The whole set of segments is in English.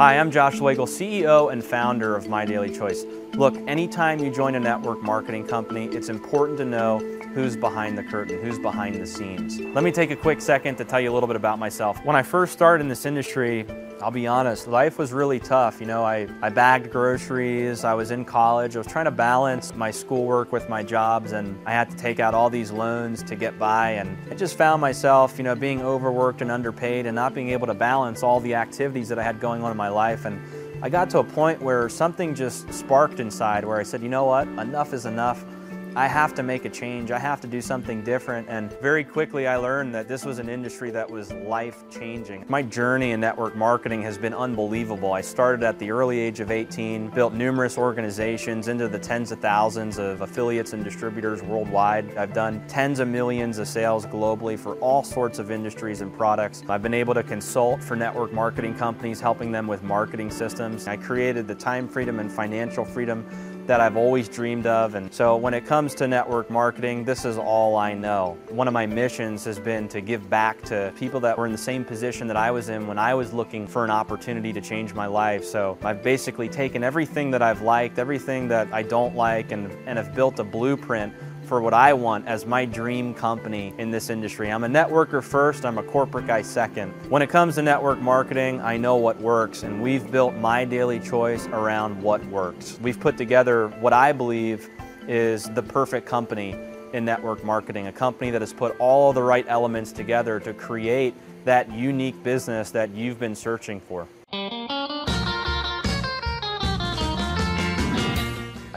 Hi, I'm Josh Zwagil, CEO and founder of My Daily Choice. Look, anytime you join a network marketing company, it's important to know who's behind the curtain, who's behind the scenes. Let me take a quick second to tell you a little bit about myself. When I first started in this industry, I'll be honest, life was really tough. You know, I, I bagged groceries, I was in college, I was trying to balance my schoolwork with my jobs, and I had to take out all these loans to get by. And I just found myself, you know, being overworked and underpaid and not being able to balance all the activities that I had going on in my life. And I got to a point where something just sparked inside where I said, you know what, enough is enough. I have to make a change. I have to do something different. And very quickly I learned that this was an industry that was life changing. My journey in network marketing has been unbelievable. I started at the early age of 18, built numerous organizations into the tens of thousands of affiliates and distributors worldwide. I've done tens of millions of sales globally for all sorts of industries and products. I've been able to consult for network marketing companies, helping them with marketing systems. I created the time freedom and financial freedom that I've always dreamed of. And so when it comes to network marketing, this is all I know. One of my missions has been to give back to people that were in the same position that I was in when I was looking for an opportunity to change my life. So I've basically taken everything that I've liked, everything that I don't like, and, and have built a blueprint for what I want as my dream company in this industry. I'm a networker first, I'm a corporate guy second. When it comes to network marketing, I know what works, and we've built my daily choice around what works. We've put together what I believe is the perfect company in network marketing, a company that has put all the right elements together to create that unique business that you've been searching for.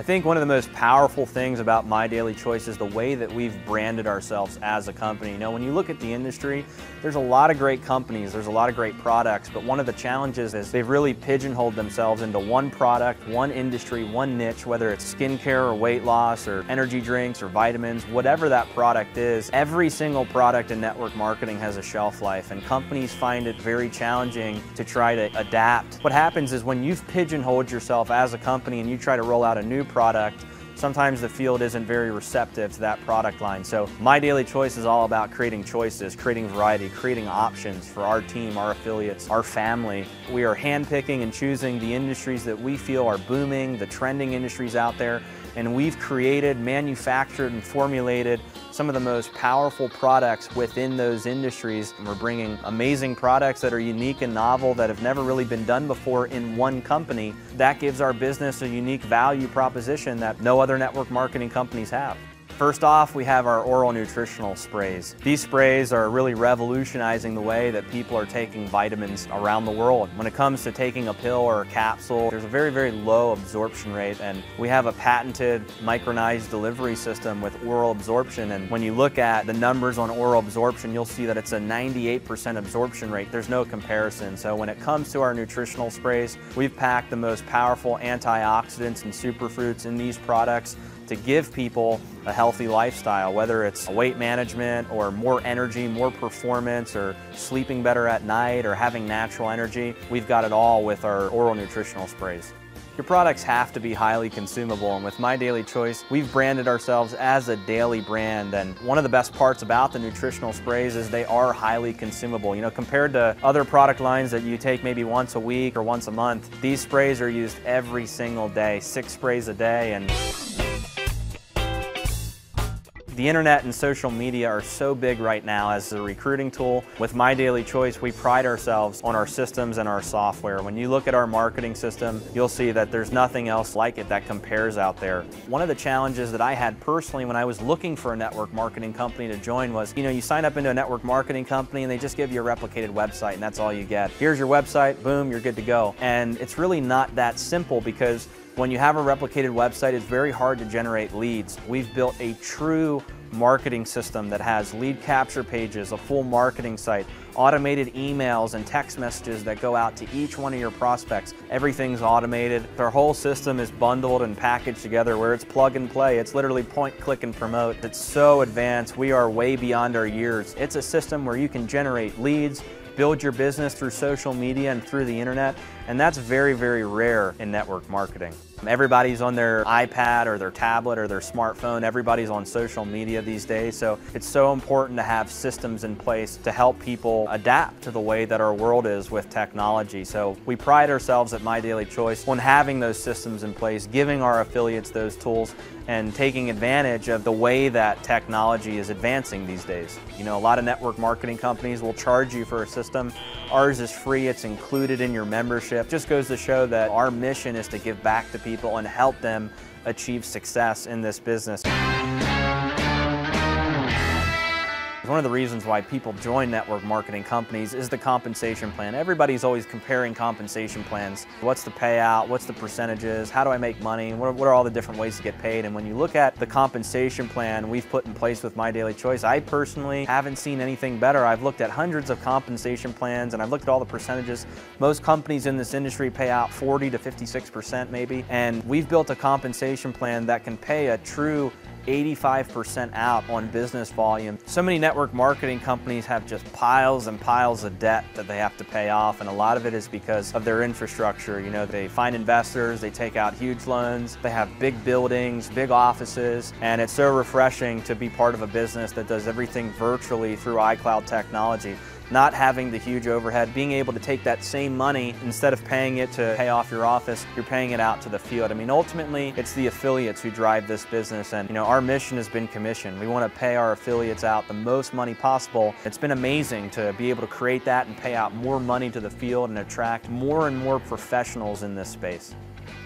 I think one of the most powerful things about My Daily Choice is the way that we've branded ourselves as a company. You know, when you look at the industry, there's a lot of great companies, there's a lot of great products, but one of the challenges is they've really pigeonholed themselves into one product, one industry, one niche, whether it's skincare or weight loss or energy drinks or vitamins, whatever that product is, every single product in network marketing has a shelf life and companies find it very challenging to try to adapt. What happens is when you've pigeonholed yourself as a company and you try to roll out a new product, sometimes the field isn't very receptive to that product line. So my daily choice is all about creating choices, creating variety, creating options for our team, our affiliates, our family. We are handpicking and choosing the industries that we feel are booming, the trending industries out there, and we've created, manufactured, and formulated some of the most powerful products within those industries. And we're bringing amazing products that are unique and novel that have never really been done before in one company. That gives our business a unique value proposition that no other network marketing companies have. First off, we have our oral nutritional sprays. These sprays are really revolutionizing the way that people are taking vitamins around the world. When it comes to taking a pill or a capsule, there's a very, very low absorption rate and we have a patented micronized delivery system with oral absorption and when you look at the numbers on oral absorption, you'll see that it's a 98% absorption rate. There's no comparison. So when it comes to our nutritional sprays, we've packed the most powerful antioxidants and superfruits in these products to give people a healthy lifestyle, whether it's weight management or more energy, more performance, or sleeping better at night or having natural energy. We've got it all with our oral nutritional sprays. Your products have to be highly consumable and with My Daily Choice, we've branded ourselves as a daily brand and one of the best parts about the nutritional sprays is they are highly consumable. You know, compared to other product lines that you take maybe once a week or once a month, these sprays are used every single day, six sprays a day and the internet and social media are so big right now as a recruiting tool. With My Daily Choice, we pride ourselves on our systems and our software. When you look at our marketing system, you'll see that there's nothing else like it that compares out there. One of the challenges that I had personally when I was looking for a network marketing company to join was, you know, you sign up into a network marketing company and they just give you a replicated website and that's all you get. Here's your website, boom, you're good to go. And it's really not that simple because when you have a replicated website, it's very hard to generate leads. We've built a true marketing system that has lead capture pages, a full marketing site, automated emails and text messages that go out to each one of your prospects. Everything's automated. Our whole system is bundled and packaged together where it's plug and play. It's literally point, click, and promote. It's so advanced. We are way beyond our years. It's a system where you can generate leads, build your business through social media and through the internet, and that's very, very rare in network marketing. Everybody's on their iPad or their tablet or their smartphone. Everybody's on social media these days. So it's so important to have systems in place to help people adapt to the way that our world is with technology. So we pride ourselves at My Daily Choice on having those systems in place, giving our affiliates those tools and taking advantage of the way that technology is advancing these days. You know, a lot of network marketing companies will charge you for a system. Ours is free, it's included in your membership. Just goes to show that our mission is to give back to people and help them achieve success in this business. One of the reasons why people join network marketing companies is the compensation plan. Everybody's always comparing compensation plans. What's the payout? What's the percentages? How do I make money? What are, what are all the different ways to get paid? And when you look at the compensation plan we've put in place with My Daily Choice, I personally haven't seen anything better. I've looked at hundreds of compensation plans and I've looked at all the percentages. Most companies in this industry pay out 40 to 56% maybe. And we've built a compensation plan that can pay a true 85% out on business volume. So many network marketing companies have just piles and piles of debt that they have to pay off and a lot of it is because of their infrastructure. You know, they find investors, they take out huge loans, they have big buildings, big offices, and it's so refreshing to be part of a business that does everything virtually through iCloud technology not having the huge overhead, being able to take that same money, instead of paying it to pay off your office, you're paying it out to the field. I mean, ultimately, it's the affiliates who drive this business, and you know, our mission has been commission. We want to pay our affiliates out the most money possible. It's been amazing to be able to create that and pay out more money to the field and attract more and more professionals in this space.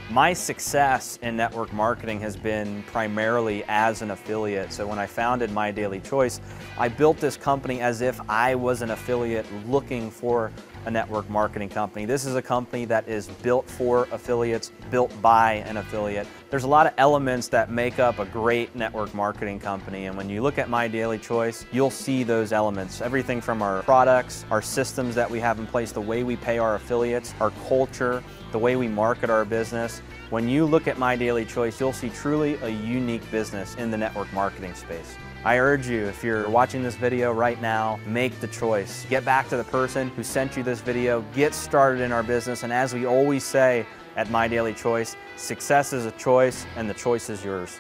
My success in network marketing has been primarily as an affiliate. So when I founded My Daily Choice, I built this company as if I was an affiliate looking for a network marketing company. This is a company that is built for affiliates, built by an affiliate. There's a lot of elements that make up a great network marketing company and when you look at My Daily Choice, you'll see those elements. Everything from our products, our systems that we have in place, the way we pay our affiliates, our culture, the way we market our business. When you look at My Daily Choice, you'll see truly a unique business in the network marketing space. I urge you, if you're watching this video right now, make the choice. Get back to the person who sent you this video, get started in our business, and as we always say at My Daily Choice, success is a choice and the choice is yours.